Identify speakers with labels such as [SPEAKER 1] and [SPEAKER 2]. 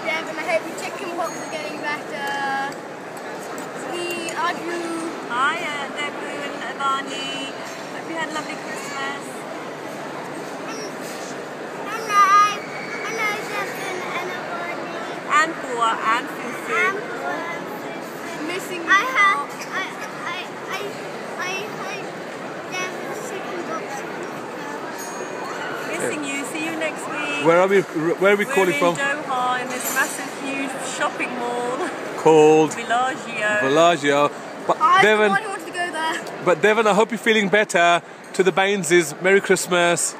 [SPEAKER 1] hope your chicken pox is getting better. We are you.
[SPEAKER 2] Hi, uh, Debu and Ivani. Hope you had a lovely Christmas.
[SPEAKER 1] Hello. Hello, Stefan and Ivani.
[SPEAKER 2] And Bua and Fufu.
[SPEAKER 1] Missing you.
[SPEAKER 3] I have, I, I, I, I hope there's chicken box.
[SPEAKER 2] Missing you.
[SPEAKER 4] Where are we? Where are we
[SPEAKER 2] We're
[SPEAKER 4] calling
[SPEAKER 2] in
[SPEAKER 4] from?
[SPEAKER 2] Doha in this massive, huge shopping mall,
[SPEAKER 4] Called
[SPEAKER 2] Villaggio.
[SPEAKER 4] Villaggio. But
[SPEAKER 1] I
[SPEAKER 4] Devan,
[SPEAKER 1] wanted to go there.
[SPEAKER 4] but Devan, I hope you're feeling better. To the Baineses, Merry Christmas.